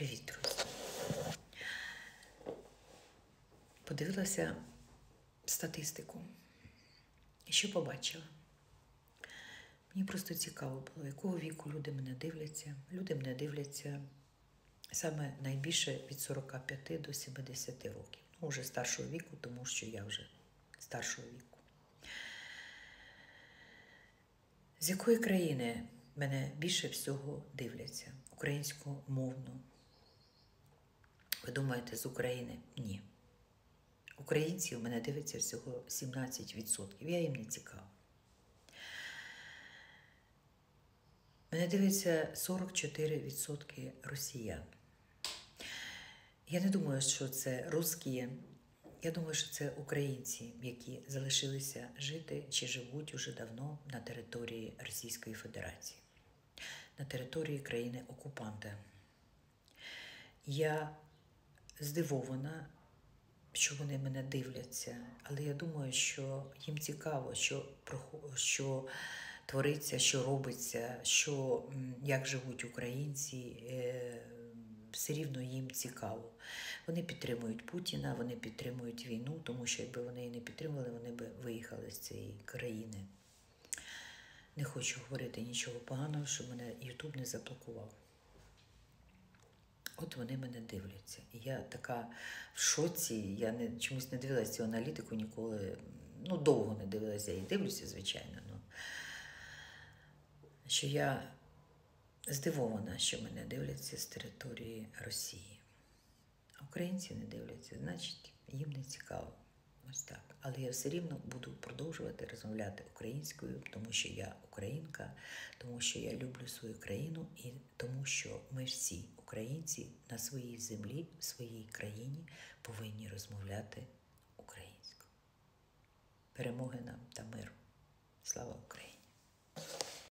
Привіт, друзі. Подивилася статистику. І що побачила? Мені просто цікаво було, якого віку люди мене дивляться. Люди мене дивляться саме найбільше від 45 до 70 років. Ну, вже старшого віку, тому що я вже старшого віку. З якої країни мене більше всього дивляться? Українськомовну. Ви думаєте, з України? Ні. Українців мене дивиться всього 17%. Я їм не цікава. Мене дивиться 44% росіян. Я не думаю, що це русські. Я думаю, що це українці, які залишилися жити чи живуть уже давно на території Російської Федерації, на території країни окупанта. Я здивована, що вони мене дивляться, але я думаю, що їм цікаво, що, що твориться, що робиться, що, як живуть українці. Все рівно їм цікаво. Вони підтримують Путіна, вони підтримують війну, тому що якби вони її не підтримували, вони б виїхали з цієї країни. Не хочу говорити нічого поганого, щоб мене Ютуб не заблокував. От вони мене дивляться. І я така в шоці, я не, чомусь не дивилася цю аналітику ніколи. Ну, довго не дивилася, я і дивлюся, звичайно. Ну, що я здивована, що мене дивляться з території Росії. А українці не дивляться, значить, їм не цікаво. Ось так. Але я все рівно буду продовжувати розмовляти українською, тому що я українка, тому що я люблю свою країну і тому, що ми всі українці на своїй землі, в своїй країні повинні розмовляти українською. Перемоги нам та миру. Слава Україні!